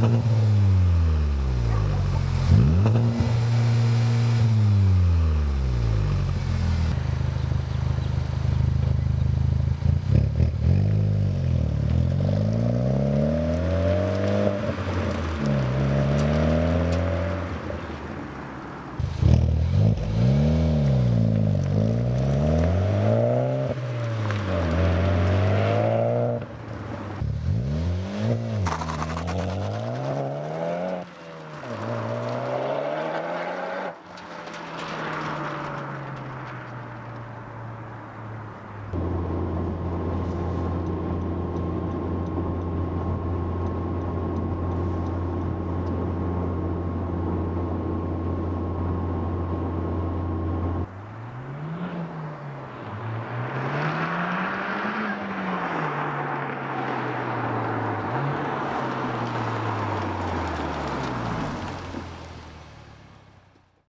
mm-hmm.